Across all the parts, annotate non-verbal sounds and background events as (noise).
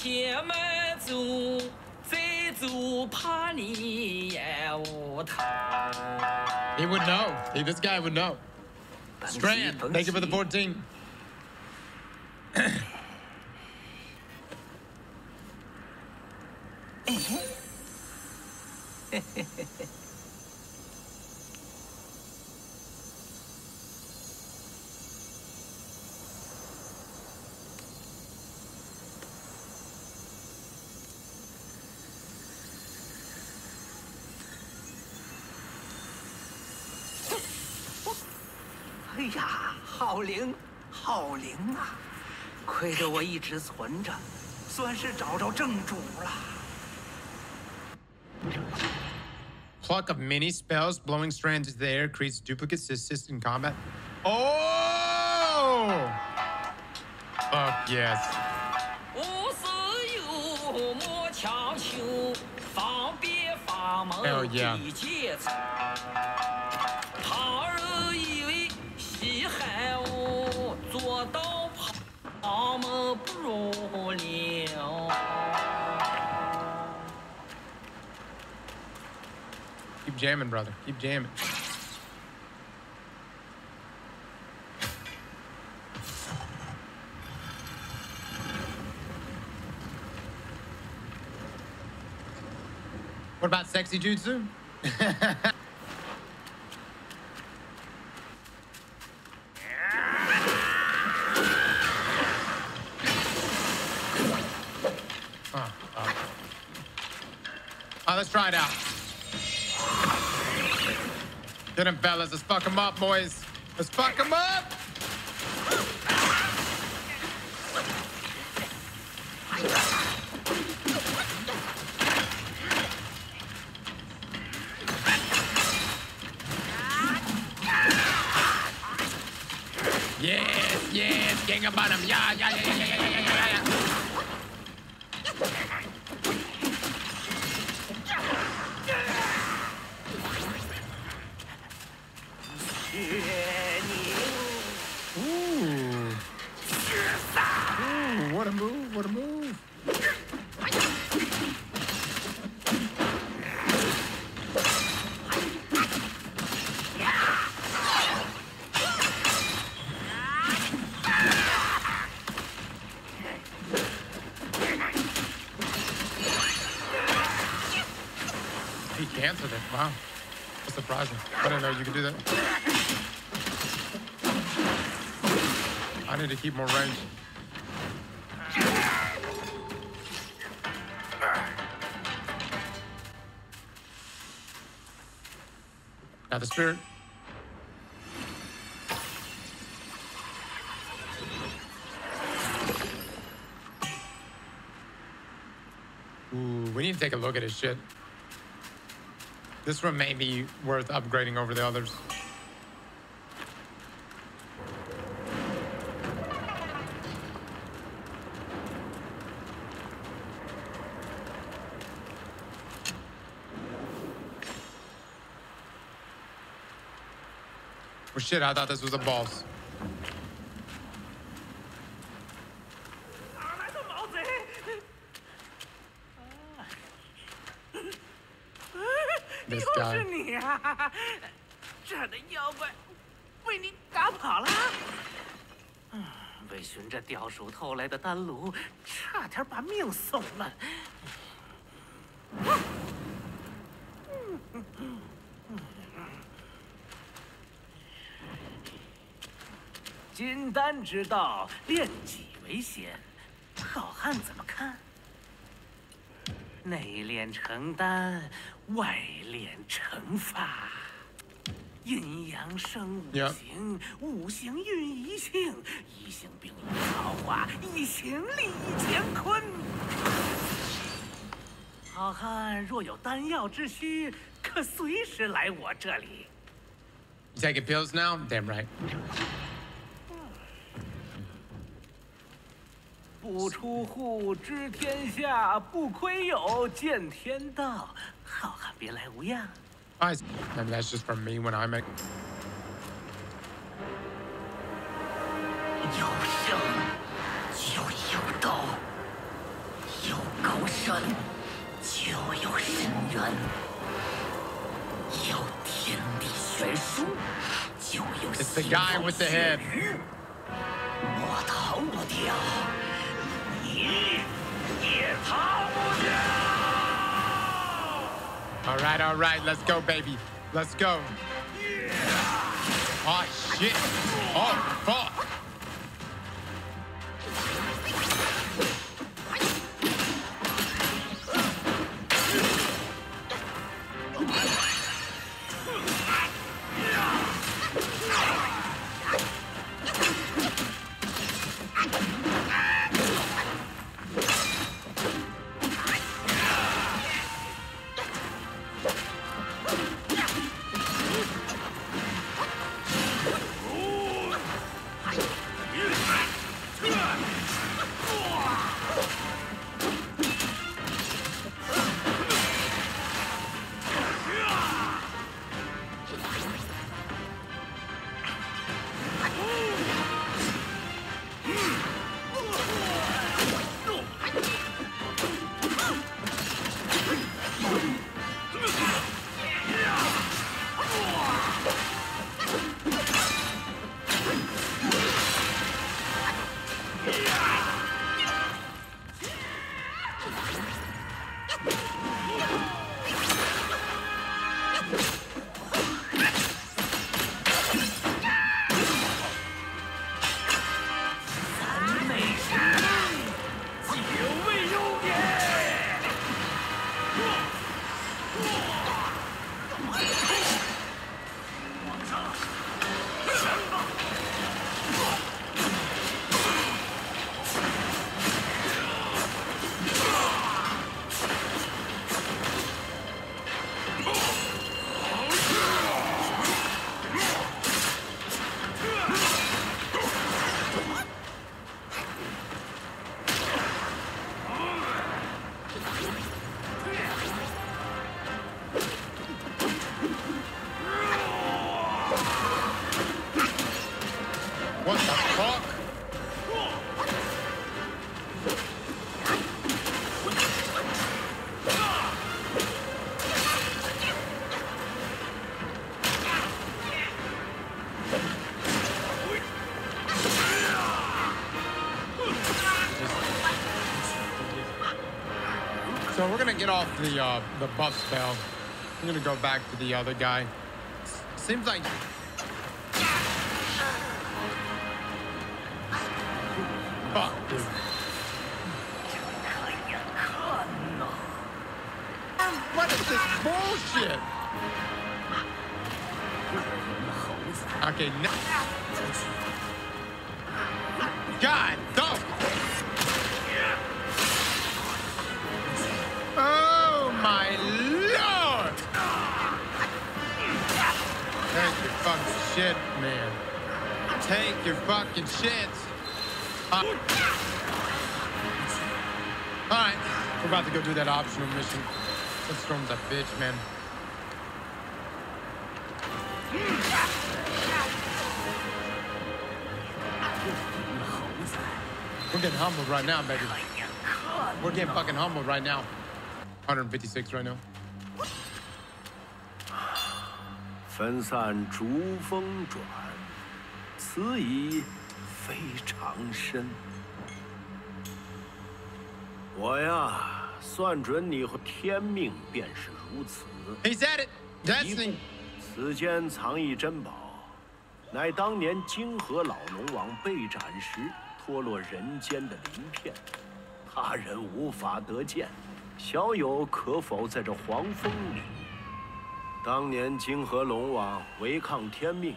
且慢走，再走怕你眼无头。 He would know. He, this guy would know. Strand, thank you for the 14. “ (laughs) 哎呀，好灵，好灵啊！亏得我一直存着，算是找着正主了。” Pluck of many spells, blowing strands into the air creates duplicates to assist in combat. Oh! Fuck yes. 无事有莫强求，方便法门 Hell yeah. 旁门不入了。 Keep jamming, brother. Keep jamming. What about sexy jutsu? (laughs) Oh, let's try it out. Get him, fellas. Let's fuck him up, boys. Let's fuck him up. Yes, yes, gang on him. Yeah, yeah, yeah, yeah, yeah, what a move, what a move. He canceled it. Wow. That's surprising. I didn't know you could do that. I need to keep more range. Now the spirit. Ooh, we need to take a look at his shit. This room may be worth upgrading over the others. Well, shit, I thought this was a boss. (laughs) 哪儿来的毛贼？又 This 是 guy. 你啊！这儿的妖怪被你打跑了。嗯，为寻这雕鼠偷来的丹炉，差点把命送了。 (sighs) (sighs) 金丹之道，炼己为先。好汉怎么看？内炼成丹，外炼成法。阴阳生五 Yep. 行，五行运一性，一性并入造化，一行立乾坤。好汉若有丹药之需，可随时来我这里。Taking pills now? Damn right. 不出户知天下，不窥友见天道。好汉别来无恙。I, maybe that's just from me when I make. 有生就有道，有高山，就有深渊；有天地悬殊，就有 It's the guy with the head. 我逃不掉。All right, all right, let's go, baby. Let's go. Oh shit. Oh fuck. So we're going to get off the, uh, the bus bell. I'm going to go back to the other guy. Seems like... Fuck, dude. What is this bullshit? Okay, now... God, shit, man. Take your fucking shit. Uh, all right, we're about to go do that optional mission. Let's storm that bitch, man. We're getting humbled right now, baby. We're getting fucking humbled right now. 156 right now. 分散逐风转，此已非常深。我呀，算准你和天命便是如此。He said it. 一 Destiny. 步，此间藏一珍宝，乃当年泾河老龙王被斩时脱落人间的鳞片，他人无法得见。小友可否在这黄风里？当年泾河龙王违抗天命，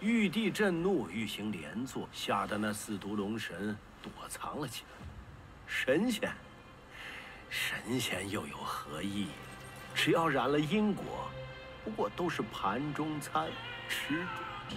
玉帝震怒，欲行连坐，吓得那四毒龙神躲藏了起来。神仙，神仙又有何意？只要染了因果，不过都是盘中餐，吃中。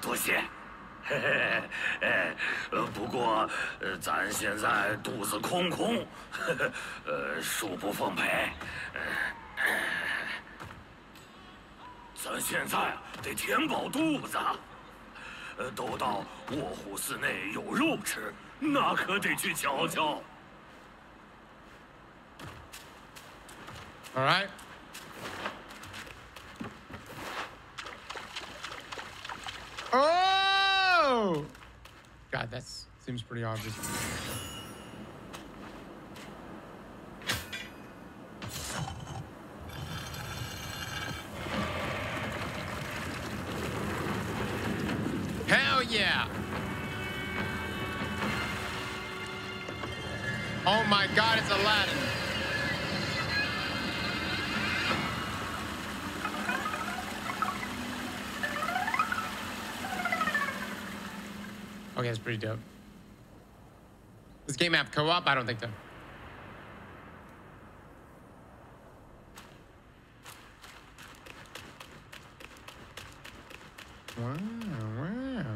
多谢。嘿嘿，呃，不过，呃，咱现在肚子空空，呵 (laughs) 呵呃，恕不奉陪。呃咱现在，得填饱肚子。呃，都到卧虎寺内有肉吃，那可得去瞧瞧。All right. Oh! God, that seems pretty obvious. Hell yeah! Oh my god, it's Aladdin. Okay, that's pretty dope. Does game have co-op? I don't think so.